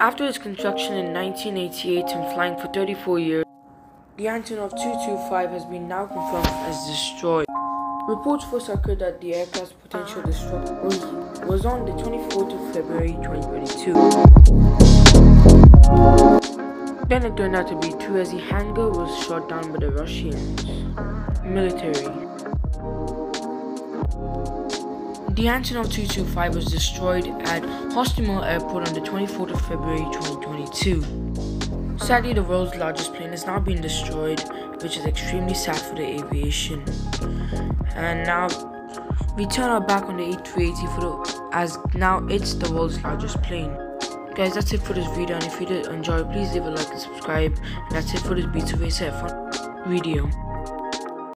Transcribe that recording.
After its construction in 1988 and flying for 34 years, the Antonov 225 has been now confirmed as destroyed. Reports first occurred that the aircraft's potential destruction was, on the 24th of February 2022. Then it turned out to be true as the hangar was shot down by the Russians military. The Antonov 225 was destroyed at Hostomel Airport on the 24th of February 2022. Sadly, the world's largest plane has now been destroyed, which is extremely sad for the aviation. And now we turn our back on the A380 for the, as now it's the world's largest plane. Guys, that's it for this video, and if you did enjoy, please leave a like and subscribe. And that's it for this Beats of video.